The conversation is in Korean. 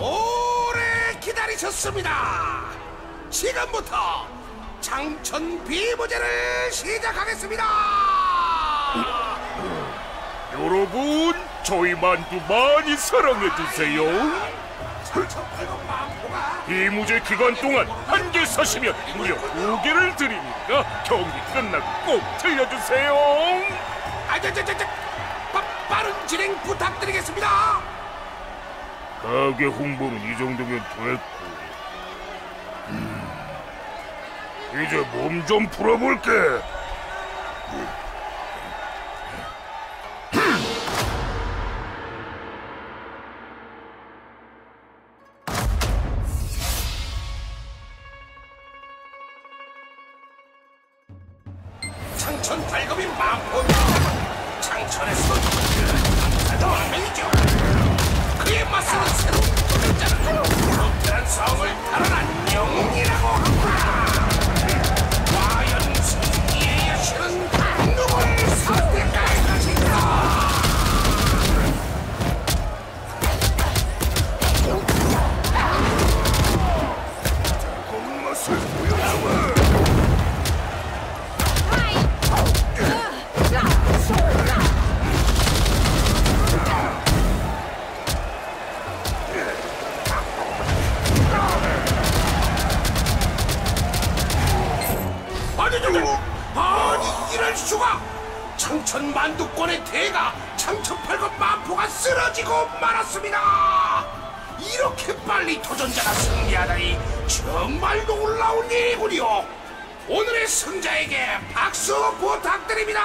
오래 기다리셨습니다. 지금부터 장천 비무제를 시작하겠습니다. 여러분, 저희 만두 많이 사랑해 주세요. 장천팔공 마포가 비무제 기간 동안 한 개 사시면 무려 두 개를 드리니까 경기 끝나고 꼭 들려주세요. 아 저 저 저 저 빠른 진행 부탁드리겠습니다. 가게 홍보는 이 정도면 됐고. 음, 이제 몸 좀 풀어볼게. 장천 발급인 마포 장천에서 맛을 보여주마. 아니 저 아니 이럴 수가 청천 만두권의 대가 장천팔급 마포가 쓰러지고 말았습니다 이렇게 빨리 도전자가 승리하다니 정말 놀라운 일이군요. 오늘의 승자에게 박수 부탁드립니다